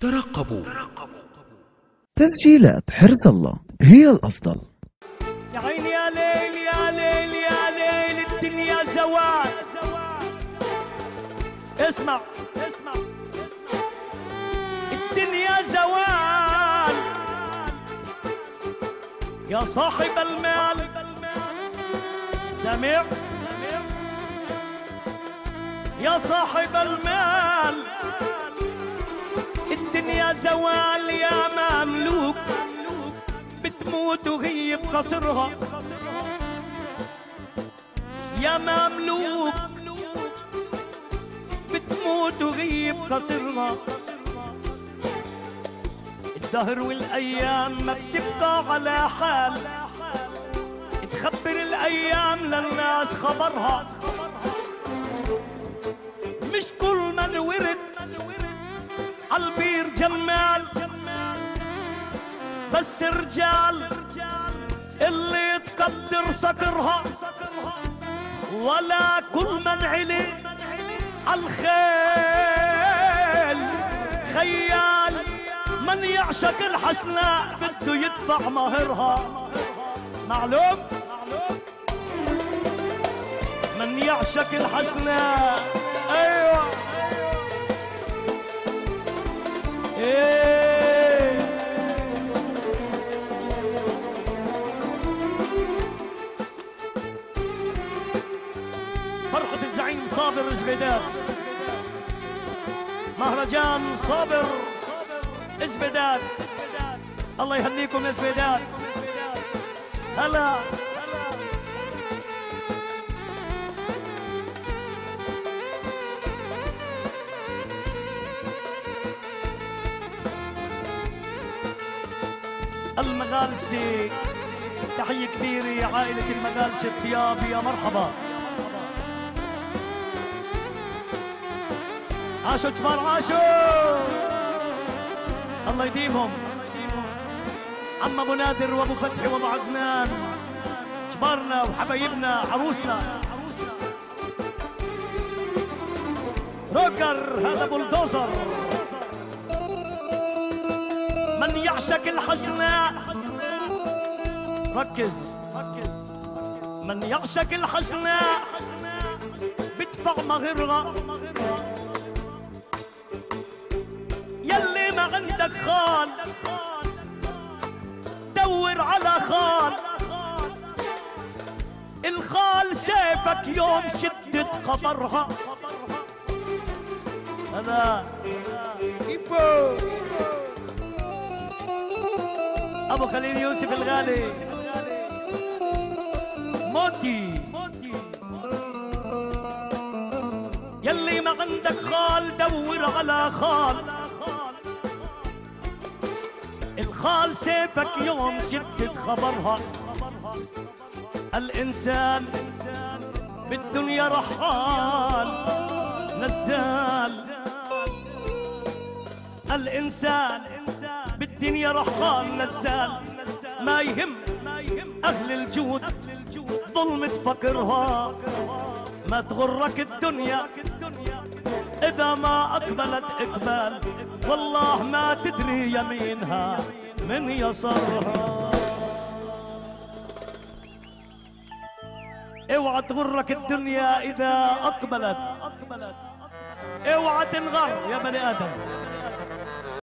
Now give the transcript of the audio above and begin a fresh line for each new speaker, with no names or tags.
ترقبوا.
تسجيلات حرص الله هي الأفضل.
يا عيني يا ليل يا ليل يا ليل الدنيا زوال اسمع. اسمع الدنيا زوال يا صاحب المال. سامع يا صاحب المال. الدنيا زوال يا مملوك. بتموت وهي بقصرها. يا مملوك. بتموت وهي بقصرها. الدهر والأيام ما بتبقى على حال. تخبر الأيام للناس خبرها. مش كل من ورد. عالبير جمال بس رجال اللي تقدر سكرها ولا كل من علي عالخيل خيال من يعشق الحسناء بده يدفع مهرها معلوم؟ من يعشق الحسناء فرحة الزعيم صابر زبيدات مهرجان صابر زبيدات الله يهنيكم يا زبيدات هلا. المغالسي تحية كبيرة عائلة المغالسي الطياب يا مرحبا. عاشوا جبار عاشوا. الله يديمهم. عم أبو نادر وأبو فتحي وأبو عدنان. جبارنا وحبايبنا عروسنا. روكر هذا بولدوزر. من يعشق الحسناء ركز. من يعشق الحسناء بدفع مغرها عندك خال. دور على خال. الخال سيفك يوم شدة خبرها. أنا. إيبو. أبو خليل يوسف الغالي. موتي. يلي ما عندك خال دور على خال. الخال سيفك يوم شدة خبرها. الإنسان بالدنيا رحال نزال. الإنسان بالدنيا رحال نزال. ما يهم أهل الجود ظلم تفكرها ما تغرك الدنيا إذا ما أقبلت إقبال والله ما تدري يمينها من يسرها اوعى تغرك الدنيا إذا أقبلت. اوعى تنغر يا بني آدم.